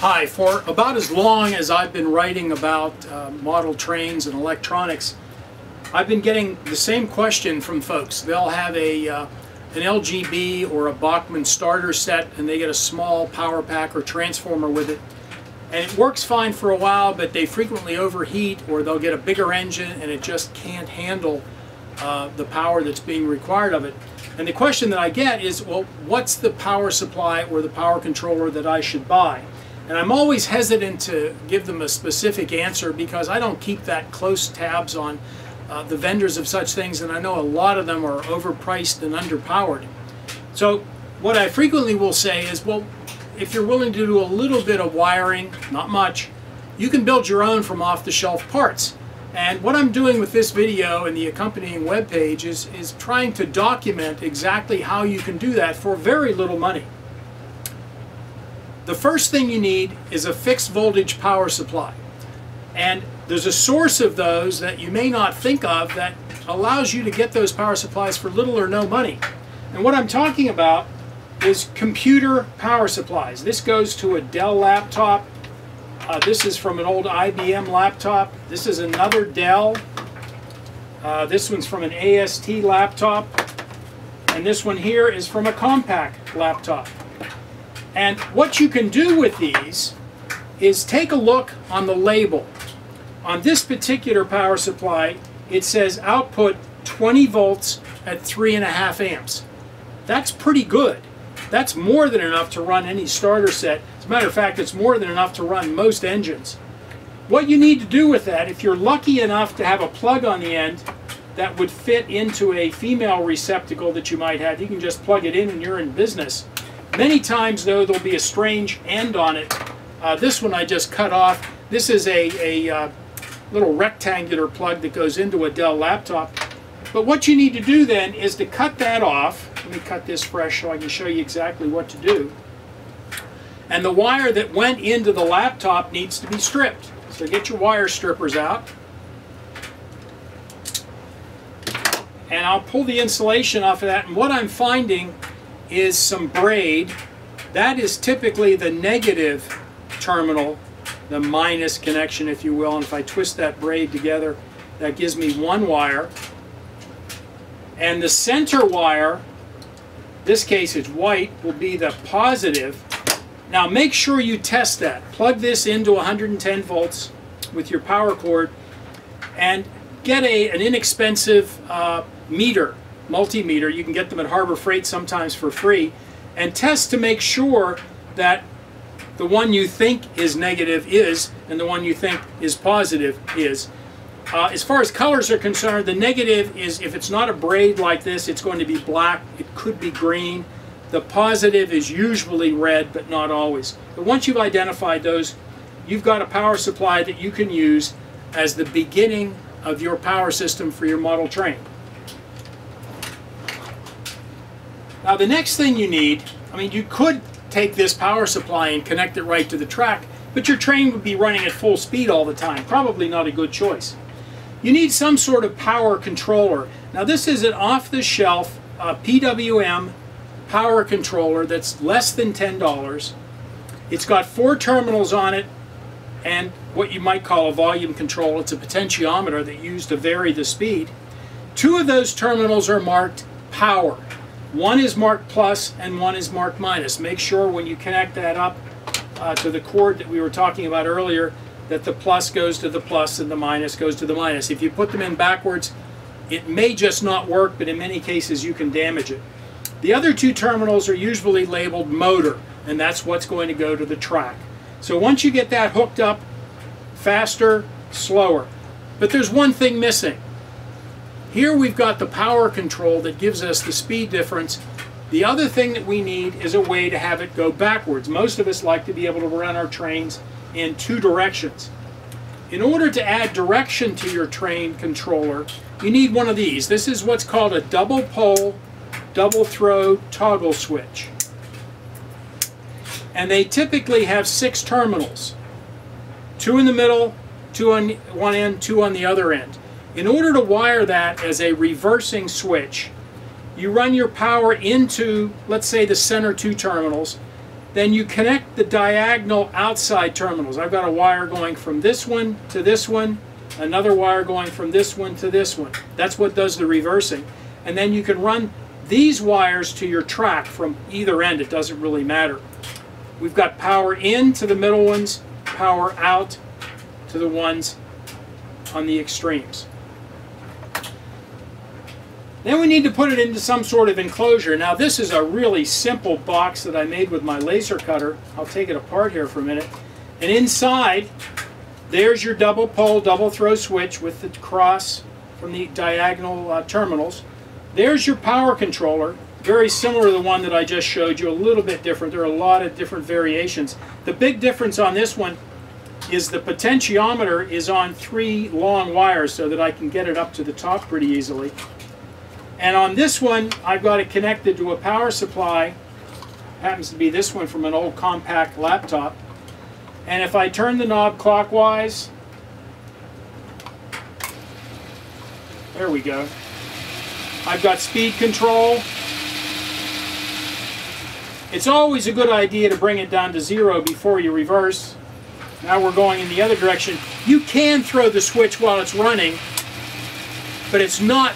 Hi, for about as long as I've been writing about uh, model trains and electronics, I've been getting the same question from folks. They'll have a uh, an LGB or a Bachmann starter set and they get a small power pack or transformer with it. And it works fine for a while, but they frequently overheat or they'll get a bigger engine and it just can't handle uh, the power that's being required of it. And the question that I get is, well, what's the power supply or the power controller that I should buy? And I'm always hesitant to give them a specific answer because I don't keep that close tabs on uh, the vendors of such things, and I know a lot of them are overpriced and underpowered. So what I frequently will say is, well, if you're willing to do a little bit of wiring, not much, you can build your own from off-the-shelf parts. And what I'm doing with this video and the accompanying web page is, is trying to document exactly how you can do that for very little money. The first thing you need is a fixed voltage power supply. And there's a source of those that you may not think of that allows you to get those power supplies for little or no money. And what I'm talking about is computer power supplies. This goes to a Dell laptop. Uh, this is from an old IBM laptop. This is another Dell. Uh, this one's from an AST laptop. And this one here is from a Compaq laptop. And what you can do with these is take a look on the label. On this particular power supply, it says output 20 volts at 3.5 amps. That's pretty good. That's more than enough to run any starter set. As a matter of fact, it's more than enough to run most engines. What you need to do with that, if you're lucky enough to have a plug on the end that would fit into a female receptacle that you might have, you can just plug it in and you're in business. Many times, though, there'll be a strange end on it. Uh, this one I just cut off. This is a, a uh, little rectangular plug that goes into a Dell laptop. But what you need to do then is to cut that off. Let me cut this fresh so I can show you exactly what to do. And the wire that went into the laptop needs to be stripped. So get your wire strippers out. And I'll pull the insulation off of that. And what I'm finding is some braid. That is typically the negative terminal, the minus connection if you will. And if I twist that braid together, that gives me one wire. And the center wire, this case it's white, will be the positive. Now make sure you test that. Plug this into 110 volts with your power cord and get a, an inexpensive uh, meter multimeter. You can get them at Harbor Freight sometimes for free. And test to make sure that the one you think is negative is, and the one you think is positive is. Uh, as far as colors are concerned, the negative is if it's not a braid like this, it's going to be black. It could be green. The positive is usually red, but not always. But once you've identified those, you've got a power supply that you can use as the beginning of your power system for your model train. Now the next thing you need, I mean you could take this power supply and connect it right to the track, but your train would be running at full speed all the time. Probably not a good choice. You need some sort of power controller. Now this is an off-the-shelf uh, PWM power controller that's less than $10. It's got four terminals on it and what you might call a volume control. It's a potentiometer that you use to vary the speed. Two of those terminals are marked power. One is marked plus and one is marked minus. Make sure when you connect that up uh, to the cord that we were talking about earlier that the plus goes to the plus and the minus goes to the minus. If you put them in backwards, it may just not work, but in many cases you can damage it. The other two terminals are usually labeled motor, and that's what's going to go to the track. So once you get that hooked up, faster, slower. But there's one thing missing. Here we've got the power control that gives us the speed difference. The other thing that we need is a way to have it go backwards. Most of us like to be able to run our trains in two directions. In order to add direction to your train controller, you need one of these. This is what's called a double pole, double throw toggle switch. And they typically have six terminals. Two in the middle, two on one end, two on the other end. In order to wire that as a reversing switch, you run your power into, let's say, the center two terminals, then you connect the diagonal outside terminals. I've got a wire going from this one to this one, another wire going from this one to this one. That's what does the reversing. And then you can run these wires to your track from either end. It doesn't really matter. We've got power in to the middle ones, power out to the ones on the extremes. Then we need to put it into some sort of enclosure. Now this is a really simple box that I made with my laser cutter. I'll take it apart here for a minute. And inside, there's your double pole, double throw switch with the cross from the diagonal uh, terminals. There's your power controller, very similar to the one that I just showed you, a little bit different. There are a lot of different variations. The big difference on this one is the potentiometer is on three long wires so that I can get it up to the top pretty easily. And on this one, I've got it connected to a power supply. Happens to be this one from an old Compaq laptop. And if I turn the knob clockwise, there we go. I've got speed control. It's always a good idea to bring it down to zero before you reverse. Now we're going in the other direction. You can throw the switch while it's running, but it's not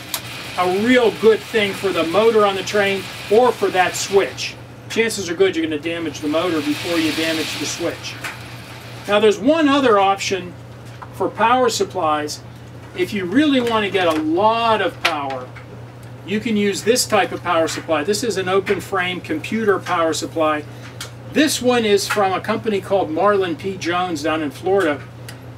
a real good thing for the motor on the train or for that switch. Chances are good you're going to damage the motor before you damage the switch. Now there's one other option for power supplies. If you really want to get a lot of power, you can use this type of power supply. This is an open frame computer power supply. This one is from a company called Marlin P. Jones down in Florida.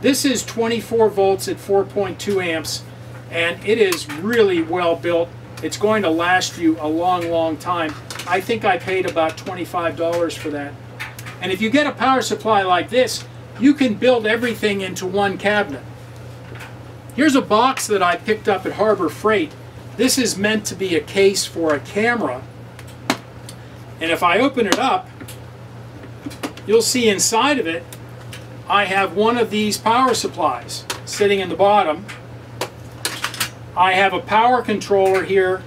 This is 24 volts at 4.2 amps and it is really well built. It's going to last you a long, long time. I think I paid about $25 for that. And if you get a power supply like this, you can build everything into one cabinet. Here's a box that I picked up at Harbor Freight this is meant to be a case for a camera. And if I open it up, you'll see inside of it, I have one of these power supplies sitting in the bottom. I have a power controller here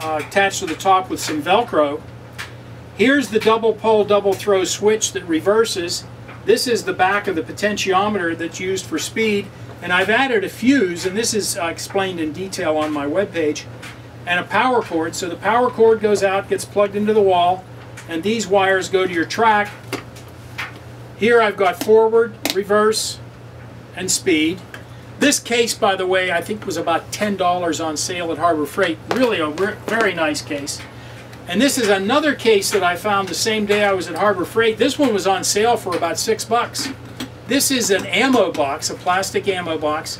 uh, attached to the top with some Velcro. Here's the double pole, double throw switch that reverses. This is the back of the potentiometer that's used for speed. And I've added a fuse, and this is uh, explained in detail on my webpage, and a power cord. So the power cord goes out, gets plugged into the wall, and these wires go to your track. Here I've got forward, reverse, and speed. This case, by the way, I think was about $10 on sale at Harbor Freight. Really a very nice case. And this is another case that I found the same day I was at Harbor Freight. This one was on sale for about six bucks. This is an ammo box, a plastic ammo box,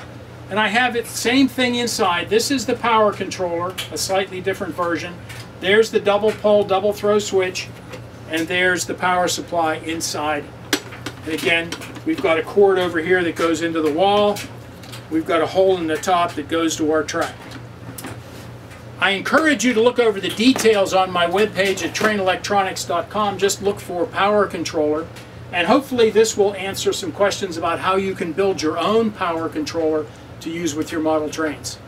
and I have it same thing inside. This is the power controller, a slightly different version. There's the double pole, double throw switch, and there's the power supply inside. And again, we've got a cord over here that goes into the wall. We've got a hole in the top that goes to our track. I encourage you to look over the details on my webpage at trainelectronics.com. Just look for power controller. And hopefully this will answer some questions about how you can build your own power controller to use with your model trains.